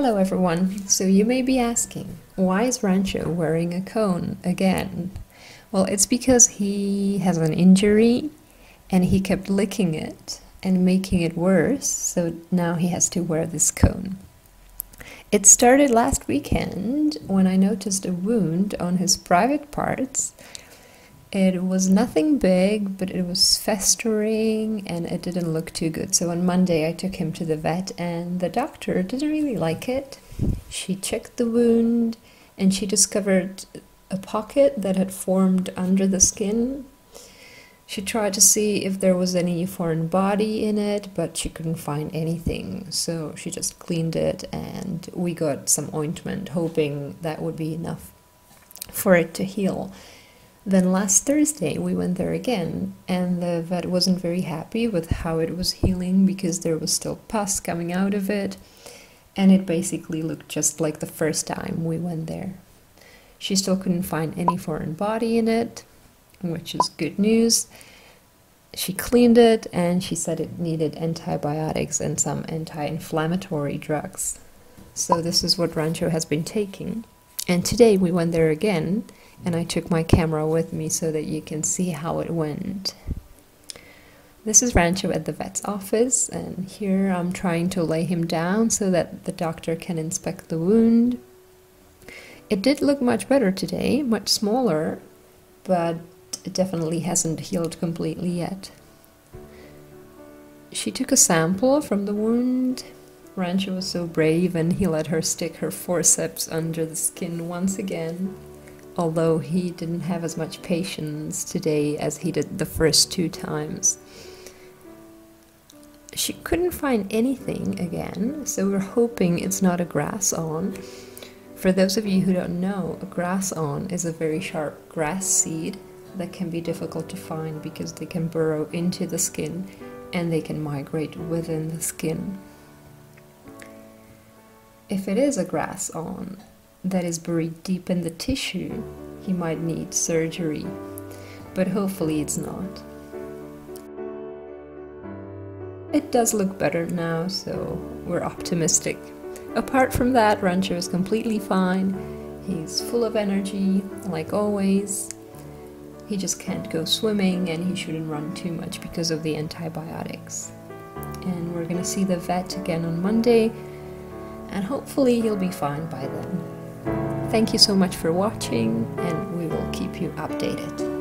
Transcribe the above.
Hello everyone. So you may be asking, why is Rancho wearing a cone again? Well, it's because he has an injury and he kept licking it and making it worse, so now he has to wear this cone. It started last weekend when I noticed a wound on his private parts it was nothing big, but it was festering and it didn't look too good. So on Monday, I took him to the vet, and the doctor didn't really like it. She checked the wound and she discovered a pocket that had formed under the skin. She tried to see if there was any foreign body in it, but she couldn't find anything. So she just cleaned it and we got some ointment, hoping that would be enough for it to heal. Then last Thursday we went there again, and the vet wasn't very happy with how it was healing because there was still pus coming out of it, and it basically looked just like the first time we went there. She still couldn't find any foreign body in it, which is good news. She cleaned it and she said it needed antibiotics and some anti inflammatory drugs. So, this is what Rancho has been taking. And today we went there again and I took my camera with me so that you can see how it went. This is Rancho at the vet's office, and here I'm trying to lay him down so that the doctor can inspect the wound. It did look much better today, much smaller, but it definitely hasn't healed completely yet. She took a sample from the wound. Rancho was so brave and he let her stick her forceps under the skin once again although he didn't have as much patience today as he did the first two times. She couldn't find anything again, so we're hoping it's not a grass awn. For those of you who don't know, a grass awn is a very sharp grass seed that can be difficult to find because they can burrow into the skin and they can migrate within the skin. If it is a grass awn, that is buried deep in the tissue, he might need surgery, but hopefully it's not. It does look better now, so we're optimistic. Apart from that, Rancho is completely fine. He's full of energy, like always. He just can't go swimming and he shouldn't run too much because of the antibiotics. And we're gonna see the vet again on Monday, and hopefully he'll be fine by then. Thank you so much for watching and we will keep you updated.